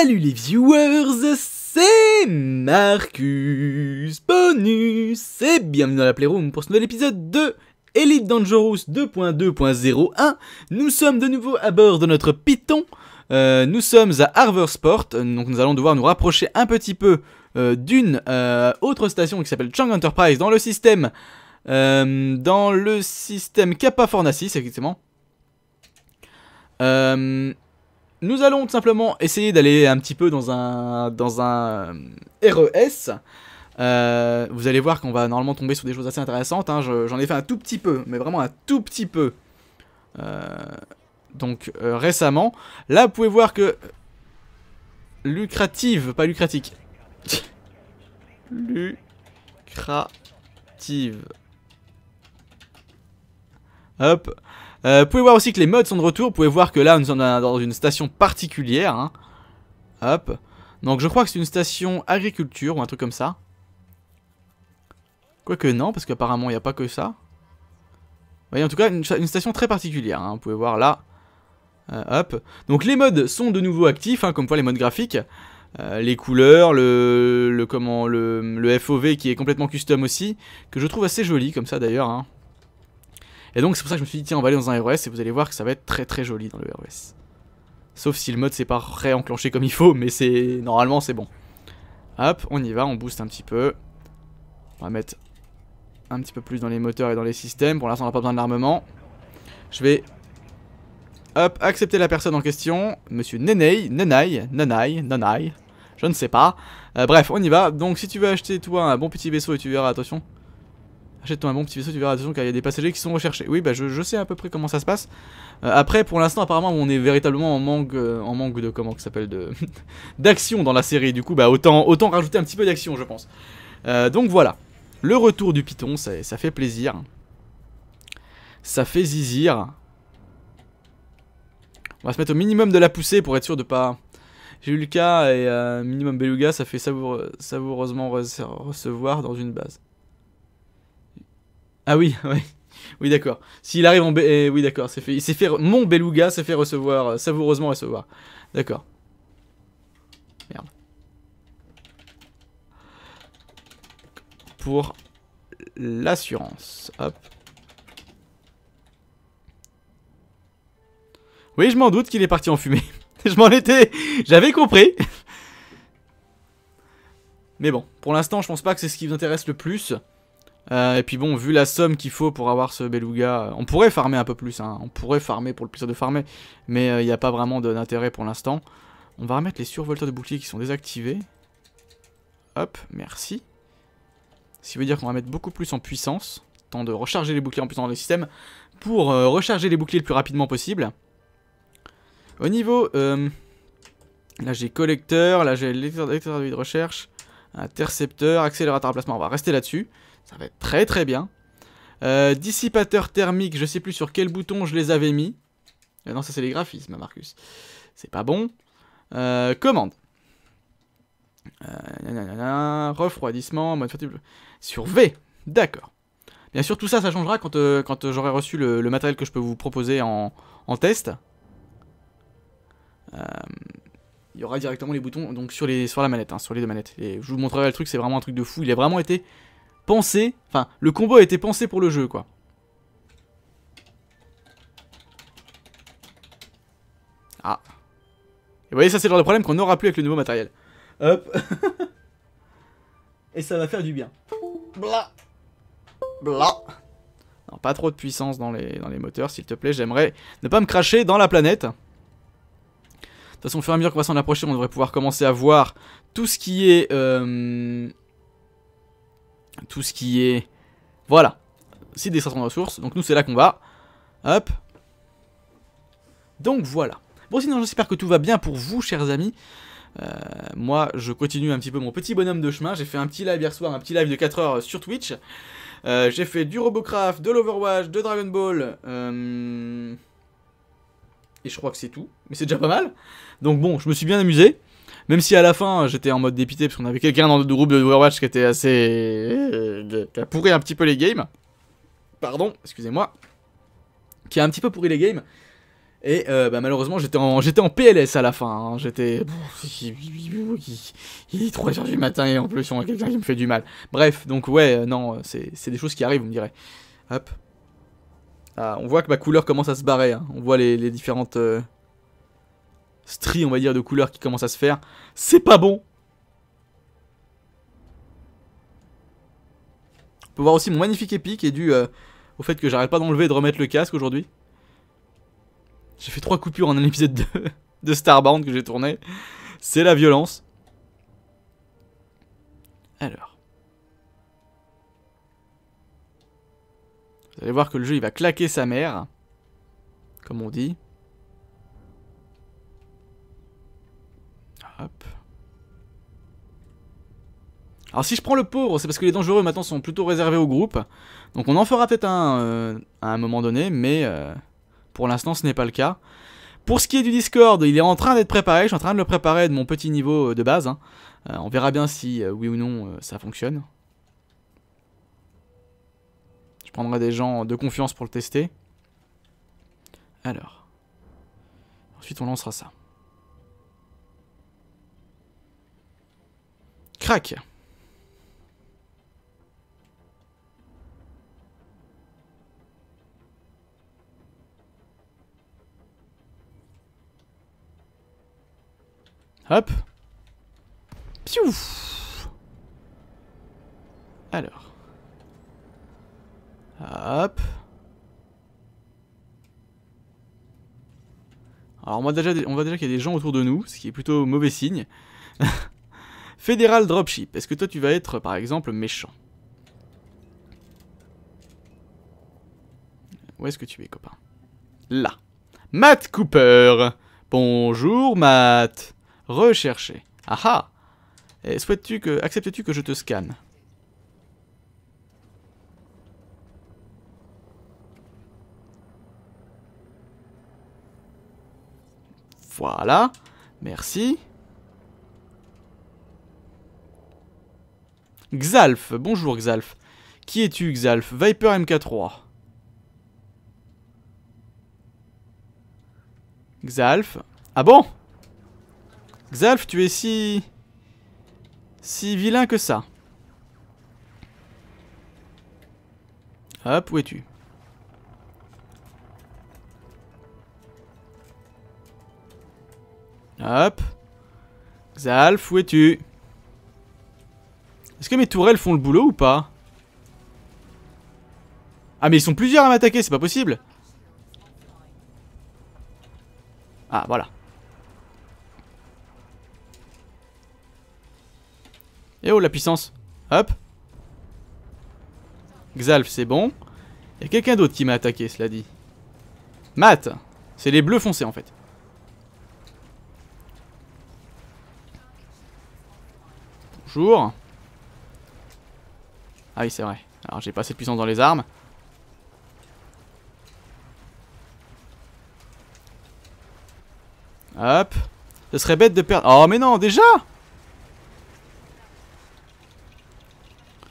Salut les viewers, c'est Marcus Bonus et bienvenue dans la Playroom pour ce nouvel épisode de Elite Dangerous 2.2.01. Nous sommes de nouveau à bord de notre Python. Euh, nous sommes à Harversport, donc nous allons devoir nous rapprocher un petit peu euh, d'une euh, autre station qui s'appelle Chang Enterprise dans le système dans le système Kappa Fornacis, effectivement. Euh, nous allons tout simplement essayer d'aller un petit peu dans un, dans un RES. Euh, vous allez voir qu'on va normalement tomber sur des choses assez intéressantes. Hein. J'en ai fait un tout petit peu, mais vraiment un tout petit peu. Euh, donc euh, récemment. Là, vous pouvez voir que lucrative, pas lucratique. lucrative. Hop. Euh, vous pouvez voir aussi que les modes sont de retour. Vous pouvez voir que là, nous sommes dans une station particulière. Hein. Hop. Donc je crois que c'est une station agriculture ou un truc comme ça. Quoique non, parce qu'apparemment, il n'y a pas que ça. Voyez, en tout cas, une, station très particulière. Hein. Vous pouvez voir là. Euh, hop. Donc les modes sont de nouveau actifs, hein, comme quoi les modes graphiques. Euh, les couleurs, le, comment, le, le, FOV qui est complètement custom aussi, que je trouve assez joli comme ça d'ailleurs. Hein. Et donc c'est pour ça que je me suis dit tiens on va aller dans un RES et vous allez voir que ça va être très très joli dans le RES. Sauf si le mode s'est pas réenclenché comme il faut, mais c'est normalement c'est bon. Hop, on y va, on booste un petit peu. On va mettre un petit peu plus dans les moteurs et dans les systèmes. Pour l'instant on n'a pas besoin de l'armement. Je vais Hop, accepter la personne en question. Monsieur Nenei, Nenai, Nenai, Nenai. Je ne sais pas. Euh, bref, on y va. Donc si tu veux acheter toi un bon petit vaisseau et tu verras, attention. Achète-toi un bon petit vaisseau, tu verras attention car il y a des passagers qui sont recherchés. Oui, bah je, sais à peu près comment ça se passe. Euh, après, pour l'instant, apparemment, on est véritablement en manque, euh, en manque de comment ça s'appelle de d'action dans la série. Du coup, bah autant, autant rajouter un petit peu d'action, je pense. Euh, donc voilà, le retour du Python, ça, fait plaisir. Ça fait zizir. On va se mettre au minimum de la poussée pour être sûr de pas. J'ai eu le cas et minimum beluga, ça fait savoureusement recevoir dans une base. Ah oui, oui. Oui, d'accord. S'il arrive en... Eh, oui, d'accord. C'est fait... Il fait... Mon beluga s'est fait recevoir... Euh, savoureusement recevoir. D'accord. Merde. Pour l'assurance. Hop. Oui, je m'en doute qu'il est parti en fumée. je m'en étais... J'avais compris. Mais bon, pour l'instant, je pense pas que c'est ce qui vous intéresse le plus. Euh, et puis bon, vu la somme qu'il faut pour avoir ce beluga, on pourrait farmer un peu plus, hein. on pourrait farmer pour le plaisir de farmer, mais il euh, n'y a pas vraiment d'intérêt pour l'instant. On va remettre les survolteurs de boucliers qui sont désactivés. Hop, merci. Ce qui veut dire qu'on va mettre beaucoup plus en puissance, temps de recharger les boucliers en puissance dans le système, pour euh, recharger les boucliers le plus rapidement possible. Au niveau... là j'ai collecteur, là j'ai lecteur de recherche, intercepteur, accélérateur à placement, on va rester là-dessus. Ça va être très très bien. Euh, dissipateur thermique, je sais plus sur quel bouton je les avais mis. Euh, non, ça c'est les graphismes, Marcus. C'est pas bon. Euh, commande. refroidissement, mode Sur V, d'accord. Bien sûr, tout ça, ça changera quand, quand j'aurai reçu le, matériel que je peux vous proposer en, test. il y aura directement les boutons donc sur, les, sur la manette, hein, sur les deux manettes. Et je vous montrerai le truc, c'est vraiment un truc de fou. Il a vraiment été pensé, enfin, le combo a été pensé pour le jeu, quoi. Ah. Et vous voyez, ça c'est le genre de problème qu'on n'aura plus avec le nouveau matériel. Hop. Et ça va faire du bien. Bla. Bla. Non, pas trop de puissance dans les, moteurs, s'il te plaît. J'aimerais ne pas me cracher dans la planète. De toute façon, au fur et à mesure qu'on va s'en approcher, on devrait pouvoir commencer à voir tout ce qui est... Euh, tout ce qui est... Voilà. Site d'extraction de ressources. Donc nous, c'est là qu'on va. Hop. Donc voilà. Bon, sinon, j'espère que tout va bien pour vous, chers amis. Euh, moi, je continue un petit peu mon petit bonhomme de chemin. J'ai fait un petit live hier soir, un petit live de 4 heures sur Twitch. Euh, j'ai fait du Robocraft, de l'Overwatch, de Dragon Ball. Euh, et je crois que c'est tout. Mais c'est déjà pas mal. Donc bon, je me suis bien amusé. Même si à la fin j'étais en mode dépité parce qu'on avait quelqu'un dans le groupe de Overwatch qui était assez. qui a pourri un petit peu les games. Pardon, excusez-moi. Qui a un petit peu pourri les games. Et euh, bah, malheureusement, j'étais en, j'étais en PLS à la fin. hein. J'étais. Il est 3h du matin et en plus, on a quelqu'un qui me fait du mal. Bref, donc ouais, euh, non, euh, c'est des choses qui arrivent, vous me direz. Hop. Ah, on voit que ma couleur commence à se barrer. hein. On voit les, différentes euh, stries, on va dire, de couleurs qui commencent à se faire. C'est pas bon. On peut voir aussi mon magnifique épique est dû euh, au fait que j'arrête pas d'enlever et de remettre le casque aujourd'hui. J'ai fait trois coupures en un épisode de, de Starbound que j'ai tourné. C'est la violence. Alors. Vous allez voir que le jeu il va claquer sa mère. Comme on dit. Alors si je prends le pauvre, c'est parce que les dangereux maintenant sont plutôt réservés au groupe. Donc on en fera peut-être un euh, à un moment donné, mais euh, pour l'instant ce n'est pas le cas. Pour ce qui est du Discord, il est en train d'être préparé, je suis en train de le préparer de mon petit niveau euh, de base. hein. On verra bien si oui ou non ça fonctionne. Je prendrai des gens de confiance pour le tester. Alors. Ensuite on lancera ça. Crac Hop. Alors. Hop. Alors on voit déjà qu'il y a des gens autour de nous, ce qui est plutôt mauvais signe. Fédéral Dropship, est-ce que toi tu vas être par exemple méchant Où est-ce que tu es copain Là. Matt Cooper Bonjour Matt Rechercher. Aha souhaites-tu que. Acceptes-tu que je te scanne Voilà. Merci. Xalf. Bonjour Xalf. Qui es-tu Xalf Viper MK3. Xalf. Ah bon? Xalf, tu es si... Si vilain que ça. Hop, où es-tu? Hop. Xalf, où es-tu? Est-ce que mes tourelles font le boulot ou pas? Ah mais ils sont plusieurs à m'attaquer, c'est pas possible Ah, voilà. Et oh, la puissance. Hop. Xalf, c'est bon. Il y a quelqu'un d'autre qui m'a attaqué, cela dit. Matt. C'est les bleus foncés, en fait. Bonjour. Ah oui, c'est vrai. Alors, j'ai pas assez de puissance dans les armes. Hop. Ce serait bête de perdre... Oh, mais non, déjà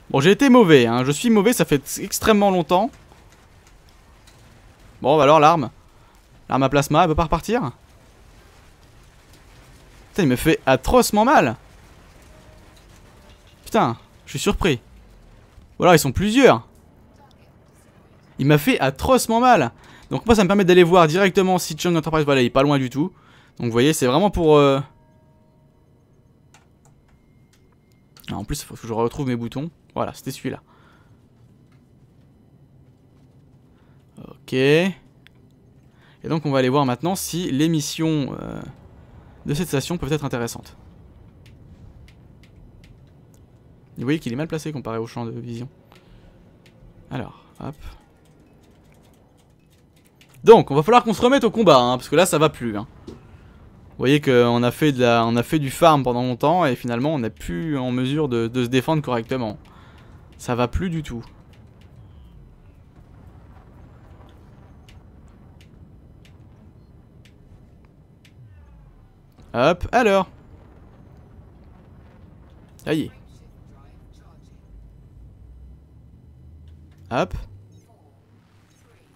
Bon, j'ai été mauvais, hein. Je suis mauvais, ça fait extrêmement longtemps. Bon, bah alors, l'arme. L'arme à plasma, elle peut pas repartir Putain, il me fait atrocement mal. Putain, je suis surpris. Ou alors, ils sont plusieurs. Il m'a fait atrocement mal. Donc moi, ça me permet d'aller voir directement si Chung Enterprise, voilà, il est pas loin du tout. Donc vous voyez, c'est vraiment pour... euh, Ah, en plus, il faut que je retrouve mes boutons. Voilà, c'était celui-là. Ok. Et donc on va aller voir maintenant si les missions euh, de cette station peuvent être intéressantes. Vous voyez qu'il est mal placé comparé au champ de vision. Alors, hop. Donc, on va falloir qu'on se remette au combat, hein, parce que là, ça va plus. Hein. Vous voyez qu'on a, fait a fait du farm pendant longtemps, et finalement, on n'est plus en mesure de, se défendre correctement. Ça va plus du tout. Hop, alors. Aïe. Hop.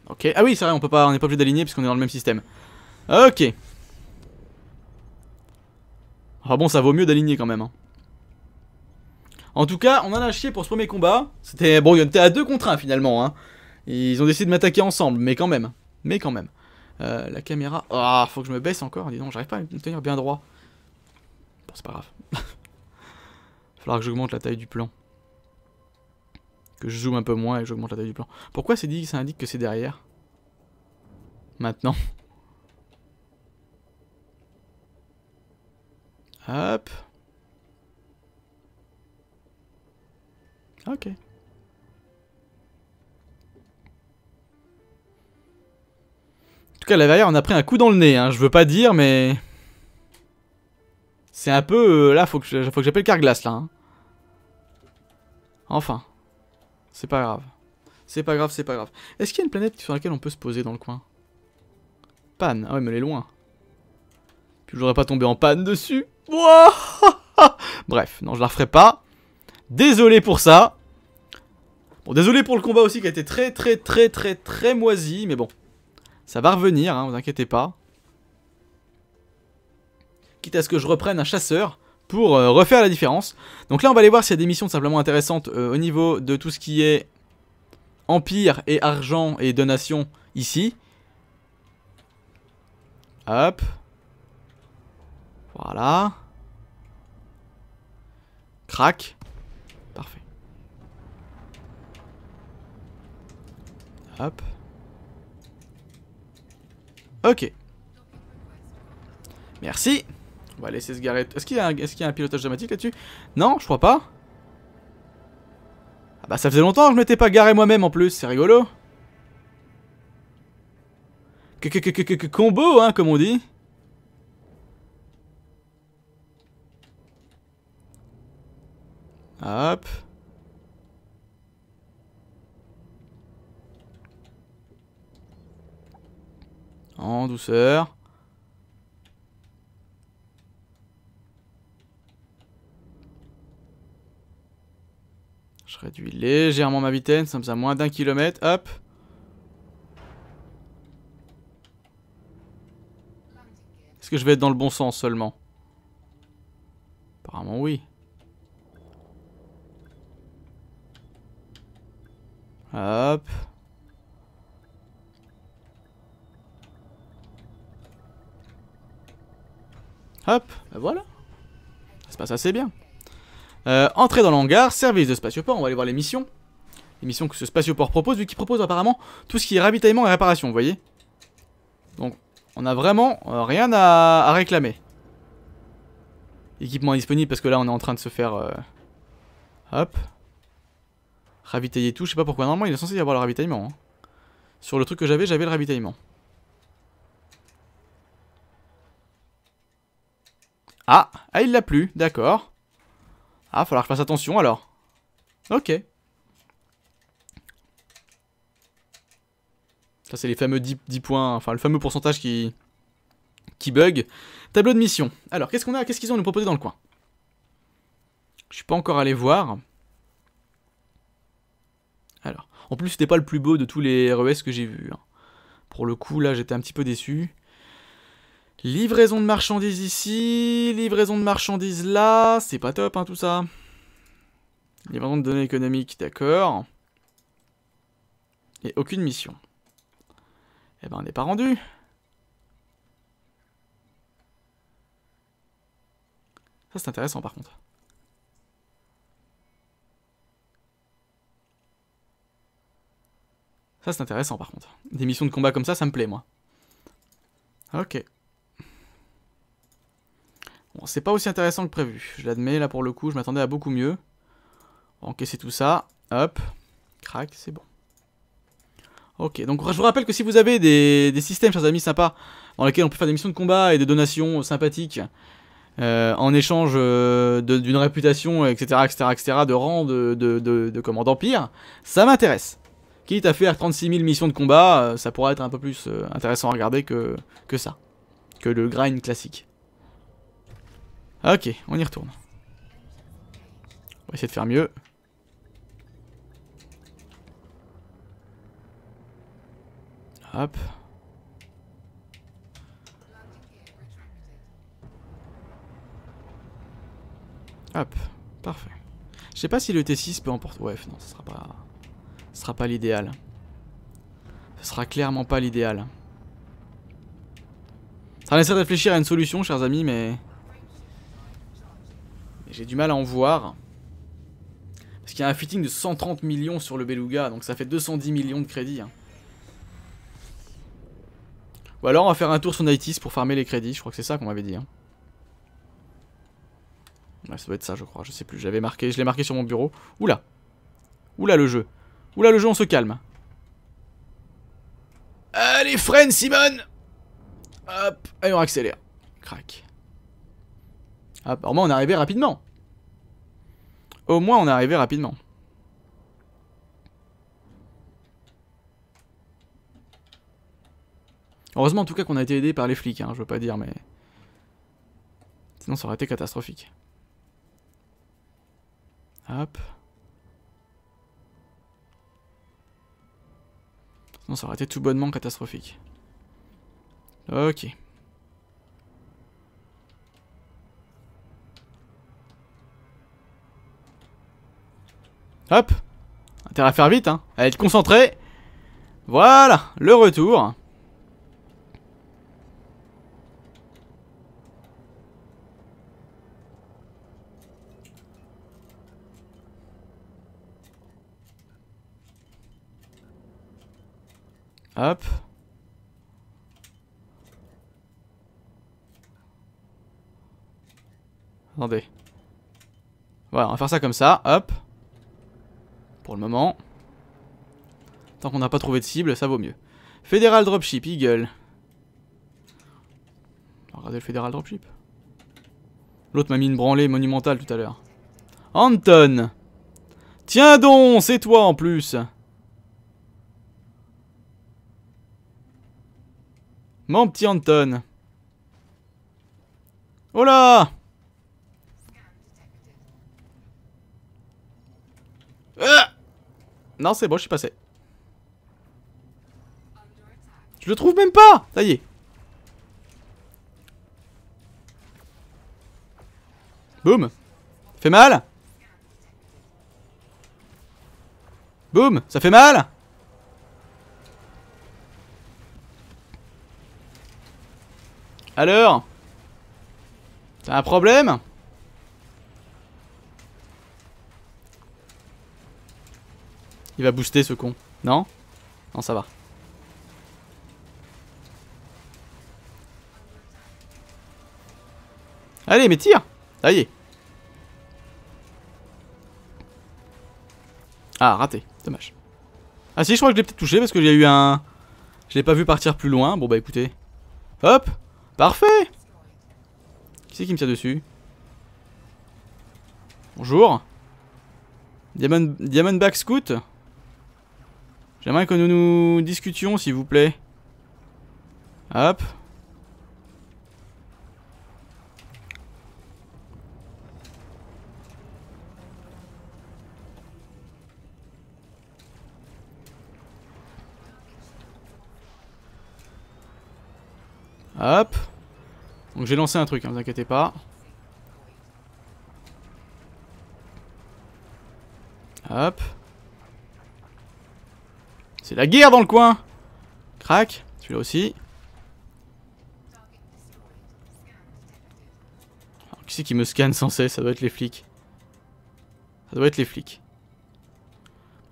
Ok. Ah oui, c'est vrai, on peut pas, on n'est pas obligé d'aligner puisqu'on est dans le même système. Ok. Ah bon, ça vaut mieux d'aligner quand même. Hein. En tout cas, on en a chié pour ce premier combat. C'était bon, il était à deux contre 1 finalement. Hein. Ils ont décidé de m'attaquer ensemble, mais quand même. Mais quand même. Euh, la caméra. Ah, faut que je me baisse encore. Dis donc, j'arrive pas à me tenir bien droit. Bon, c'est pas grave. Faudra que j'augmente la taille du plan. Que je zoome un peu moins et j'augmente la taille du plan. Pourquoi c'est dit, ça indique que c'est derrière? Maintenant. Hop. Ok. En tout cas, la verrière, on a pris un coup dans le nez, hein. je veux pas dire, mais... C'est un peu... Euh, là, faut que j'appelle Carglass, là. Hein. Enfin. C'est pas grave. C'est pas grave, c'est pas grave. Est-ce qu'il y a une planète sur laquelle on peut se poser dans le coin? Panne. Ah ouais, mais elle est loin. Puis j'aurais pas tombé en panne dessus. Bref, non, je la referai pas. Désolé pour ça. Bon, désolé pour le combat aussi qui a été très très très très très moisi, mais bon. Ça va revenir, hein, vous inquiétez pas. Quitte à ce que je reprenne un chasseur pour euh, refaire la différence. Donc là, on va aller voir s'il y a des missions simplement intéressantes euh, au niveau de tout ce qui est empire et argent et donation ici. Hop. Voilà. Crac. Parfait. Hop. Ok. Merci. On va laisser se garer. Est-ce qu'il y, est y, a un pilotage automatique là-dessus? Non, je crois pas. Ah bah ça faisait longtemps que je m'étais pas garé moi-même en plus, c'est rigolo. Que, que, que, que, combo, hein, comme on dit. Hop. En douceur. Réduis légèrement ma vitesse, ça me à moins d'un kilomètre. Hop. Est-ce que je vais être dans le bon sens seulement? Apparemment oui. Hop. Hop, ben voilà. Ça se passe assez bien. Euh, entrée dans l'hangar, service de spatioport, on va aller voir les missions. Les missions que ce spatioport propose, vu qu'il propose apparemment tout ce qui est ravitaillement et réparation, vous voyez Donc, on a vraiment euh, rien à, réclamer. Équipement disponible parce que là on est en train de se faire... Euh, hop. Ravitailler tout, je sais pas pourquoi. Normalement il est censé y avoir le ravitaillement. Hein. Sur le truc que j'avais, j'avais le ravitaillement. Ah, ah il l'a plus, d'accord. Ah, falloir que je fasse attention alors. Ok. Ça, c'est les fameux 10, points, enfin le fameux pourcentage qui, qui bug. Tableau de mission. Alors, qu'est-ce qu'on a Qu'est-ce qu'ils ont nous proposer dans le coin? Je suis pas encore allé voir. Alors, en plus, c'était pas le plus beau de tous les RES que j'ai vus. Hein. Pour le coup, là, j'étais un petit peu déçu. Livraison de marchandises ici, livraison de marchandises là, c'est pas top hein, tout ça. Livraison de données économiques, d'accord. Et aucune mission. Eh ben on n'est pas rendu. Ça c'est intéressant par contre. Ça c'est intéressant par contre. Des missions de combat comme ça, ça me plaît moi. Ok. C'est pas aussi intéressant que prévu. Je l'admets, là pour le coup, je m'attendais à beaucoup mieux. Encaisser tout ça. Hop. Crac, c'est bon. Ok, donc je vous rappelle que si vous avez des, systèmes, chers amis, sympas, dans lesquels on peut faire des missions de combat et des donations sympathiques, euh, en échange euh, d'une réputation, etc., etc., etc., de rang, de, de, de, d'empire, ça m'intéresse. Quitte à faire 36 000 missions de combat, euh, ça pourra être un peu plus intéressant à regarder que, que ça. Que le grind classique. Ok, on y retourne. On va essayer de faire mieux. Hop. Hop, parfait. Je sais pas si le T6 peut emporter... Ouais, non, ce sera pas... Ce sera pas l'idéal. Ce sera clairement pas l'idéal. Ça laisse réfléchir à une solution, chers amis, mais... J'ai du mal à en voir. Parce qu'il y a un fitting de 130 millions sur le Beluga, donc ça fait 210 millions de crédits. Hein. Ou alors on va faire un tour sur Nightis pour farmer les crédits, je crois que c'est ça qu'on m'avait dit. Hein. Ouais, ça doit être ça, je crois, je sais plus. J'avais marqué, je l'ai marqué sur mon bureau. Oula Oula le jeu. Oula le jeu, on se calme. Allez, freine, Simone Hop, allez, on accélère. Crac. Hop, au moins on est arrivé rapidement. Au moins on est arrivé rapidement. Heureusement en tout cas qu'on a été aidé par les flics, hein, je veux pas dire, mais... Sinon ça aurait été catastrophique. Hop. Sinon ça aurait été tout bonnement catastrophique. Ok. Hop Intérêt à faire vite, hein. À être concentré. Voilà, le retour. Hop. Attendez. Voilà, on va faire ça comme ça. Hop. Pour le moment. Tant qu'on n'a pas trouvé de cible, ça vaut mieux. Fédéral Dropship, Eagle. Regardez le Fédéral Dropship. L'autre m'a mis une branlée monumentale tout à l'heure. Anton Tiens donc, c'est toi en plus Mon petit Anton. Oh là ah Non, c'est bon, je suis passé. Je le trouve même pas. Ça y est. Boum. Fait mal. Boum. Ça fait mal. Alors? T'as un problème? Il va booster ce con. Non? Non, ça va. Allez, mais tire est. Ah, raté. Dommage. Ah si, je crois que je l'ai peut-être touché parce que j'ai eu un... Je l'ai pas vu partir plus loin. Bon bah écoutez. Hop Parfait Qui c'est qui me tire dessus? Bonjour Diamond, Diamondback Scout? J'aimerais que nous nous discutions s'il vous plaît. Hop. Hop. Donc j'ai lancé un truc, ne hein, vous inquiétez pas. Hop. C'est la guerre dans le coin Crac, celui-là aussi. qui c'est qui me scanne sans cesse? Ça doit être les flics. Ça doit être les flics.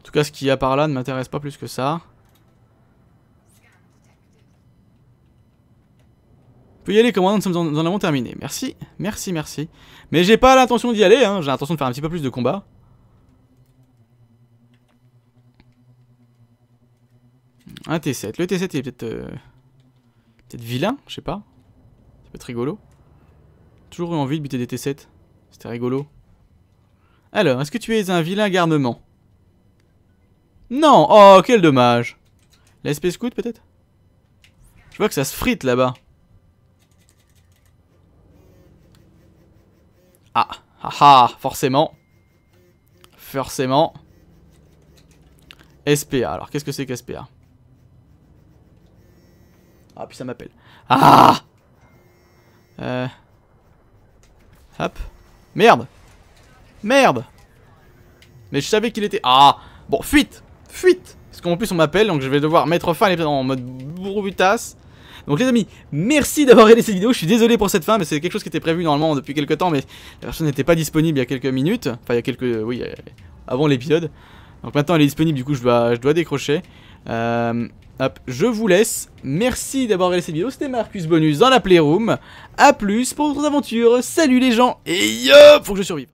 En tout cas, ce qu'il y a par là ne m'intéresse pas plus que ça. Vous y aller, commandant, nous, sommes en, avons terminé. Merci, merci, merci. Mais j'ai pas l'intention d'y aller, hein. j'ai l'intention de faire un petit peu plus de combat. Un T7. Le T7 il est peut-être... Euh, peut-être vilain, je sais pas. Ça peut être rigolo. Toujours eu envie de buter des T7. C'était rigolo. Alors, est-ce que tu es un vilain garnement? Non Oh, quel dommage L'espèce scout peut-être? Je vois que ça se frite là-bas. Ah, ah, ah, forcément. Forcément. SPA. Alors, qu'est-ce que c'est qu'SPA Ah, puis ça m'appelle. Ah Euh... Hop. Merde Merde Mais je savais qu'il était... Ah Bon, fuite Fuite Parce qu'en plus on m'appelle, donc je vais devoir mettre fin à l'épisode en mode brutasse. Donc les amis, merci d'avoir regardé cette vidéo, je suis désolé pour cette fin, mais c'est quelque chose qui était prévu normalement depuis quelques temps, mais la version n'était pas disponible il y a quelques minutes, enfin il y a quelques... oui, euh, avant l'épisode. Donc maintenant elle est disponible, du coup je dois, je dois décrocher. Euh, hop, je vous laisse. Merci d'avoir regardé cette vidéo. C'était Marcus Bonus dans la Playroom. A plus pour d'autres aventures. Salut les gens. Et yo, faut que je survive.